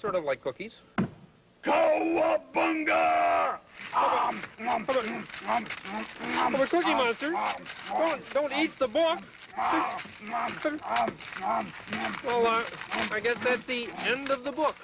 sort of like cookies. Cowabunga! How a Cookie Monster? Don't, don't eat the book. Well, uh, I guess that's the end of the book.